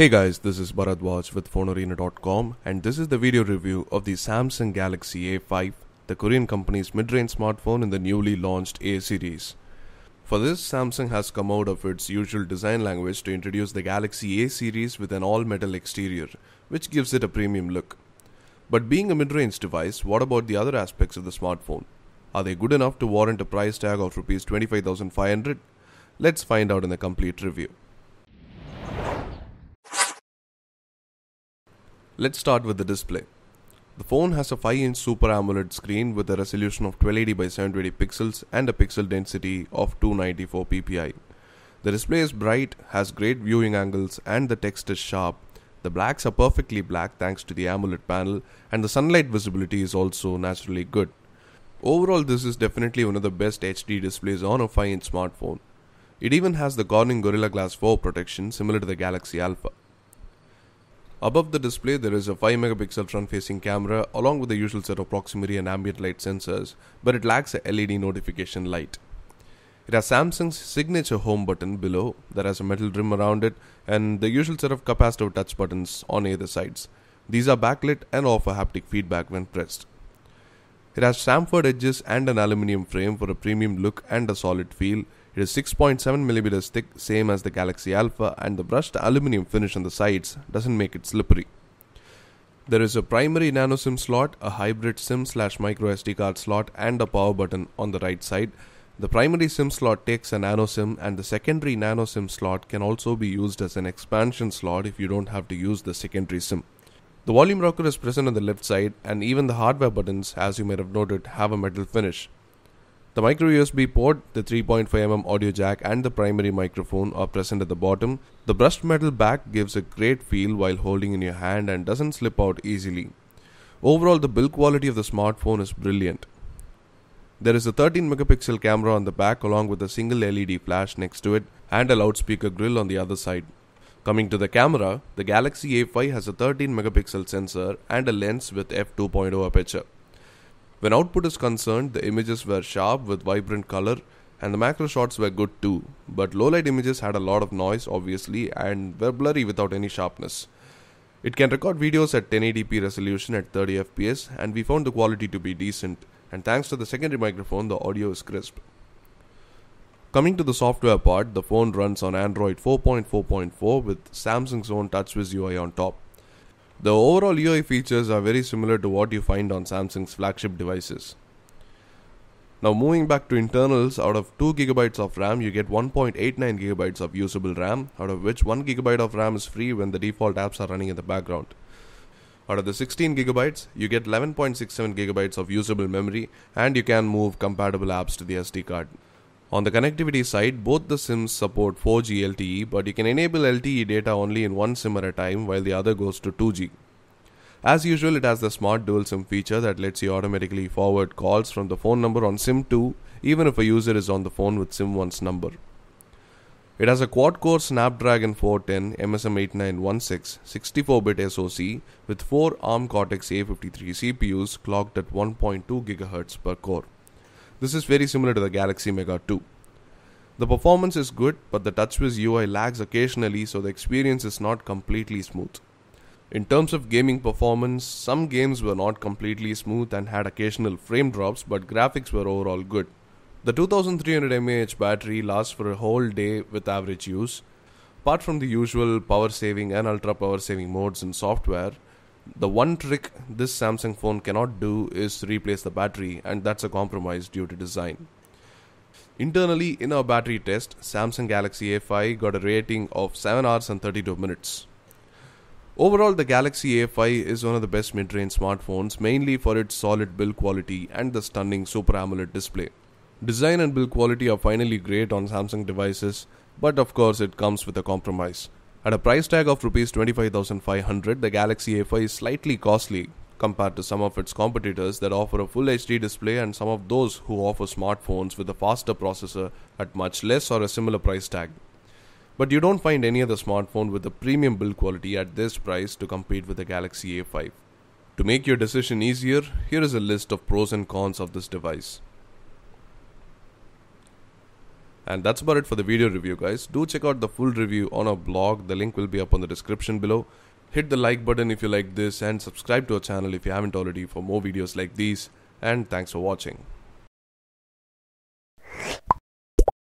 Hey guys, this is Bharadwaj with FoneArena.com and this is the video review of the Samsung Galaxy A5, the Korean company's mid-range smartphone in the newly launched A series. For this, Samsung has come out of its usual design language to introduce the Galaxy A series with an all-metal exterior, which gives it a premium look. But being a mid-range device, what about the other aspects of the smartphone? Are they good enough to warrant a price tag of Rs 25,500? Let's find out in the complete review. Let's start with the display. The phone has a 5-inch Super AMOLED screen with a resolution of 1280 by 720 pixels and a pixel density of 294 ppi. The display is bright, has great viewing angles and the text is sharp. The blacks are perfectly black thanks to the AMOLED panel and the sunlight visibility is also naturally good. Overall this is definitely one of the best HD displays on a 5-inch smartphone. It even has the Corning Gorilla Glass 4 protection similar to the Galaxy Alpha. Above the display, there is a 5 megapixel front facing camera along with the usual set of proximity and ambient light sensors, but it lacks a LED notification light. It has Samsung's signature home button below that has a metal rim around it and the usual set of capacitive touch buttons on either sides. These are backlit and offer haptic feedback when pressed. It has chamfered edges and an aluminium frame for a premium look and a solid feel, it is 6.7mm thick, same as the Galaxy Alpha, and the brushed aluminum finish on the sides doesn't make it slippery. There is a primary nano SIM slot, a hybrid SIM slash micro SD card slot, and a power button on the right side. The primary SIM slot takes a nano SIM, and the secondary nano SIM slot can also be used as an expansion slot if you don't have to use the secondary SIM. The volume rocker is present on the left side, and even the hardware buttons, as you may have noted, have a metal finish. The micro USB port, the 3.5mm audio jack and the primary microphone are present at the bottom. The brushed metal back gives a great feel while holding in your hand and doesn't slip out easily. Overall the build quality of the smartphone is brilliant. There is a 13 megapixel camera on the back along with a single LED flash next to it and a loudspeaker grill on the other side. Coming to the camera, the Galaxy A5 has a 13 megapixel sensor and a lens with f2.0 aperture. When output is concerned, the images were sharp with vibrant color and the macro shots were good too, but low light images had a lot of noise obviously and were blurry without any sharpness. It can record videos at 1080p resolution at 30 fps and we found the quality to be decent and thanks to the secondary microphone the audio is crisp. Coming to the software part, the phone runs on Android 4.4.4 with Samsung's own TouchWiz UI on top. The overall UI features are very similar to what you find on Samsung's flagship devices. Now moving back to internals, out of 2GB of RAM you get 1.89GB of usable RAM, out of which 1GB of RAM is free when the default apps are running in the background. Out of the 16GB, you get 11.67GB of usable memory and you can move compatible apps to the SD card. On the connectivity side, both the SIMs support 4G LTE, but you can enable LTE data only in one SIM at a time while the other goes to 2G. As usual, it has the smart dual SIM feature that lets you automatically forward calls from the phone number on SIM 2 even if a user is on the phone with SIM 1's number. It has a quad core Snapdragon 410 MSM 8916 64 bit SoC with 4 ARM Cortex A53 CPUs clocked at 1.2 GHz per core. This is very similar to the Galaxy Mega 2. The performance is good, but the TouchWiz UI lags occasionally, so the experience is not completely smooth. In terms of gaming performance, some games were not completely smooth and had occasional frame drops, but graphics were overall good. The 2300 mAh battery lasts for a whole day with average use. Apart from the usual power saving and ultra power saving modes in software, the one trick this Samsung phone cannot do is replace the battery, and that's a compromise due to design. Internally, in our battery test, Samsung Galaxy A5 got a rating of 7 hours and 32 minutes. Overall, the Galaxy A5 is one of the best mid range smartphones, mainly for its solid build quality and the stunning Super AMOLED display. Design and build quality are finally great on Samsung devices, but of course, it comes with a compromise. At a price tag of Rs 25,500, the Galaxy A5 is slightly costly compared to some of its competitors that offer a full HD display and some of those who offer smartphones with a faster processor at much less or a similar price tag. But you don't find any other smartphone with a premium build quality at this price to compete with the Galaxy A5. To make your decision easier, here is a list of pros and cons of this device. And that's about it for the video review, guys. Do check out the full review on our blog. The link will be up on the description below. Hit the like button if you like this and subscribe to our channel if you haven't already for more videos like these. And thanks for watching.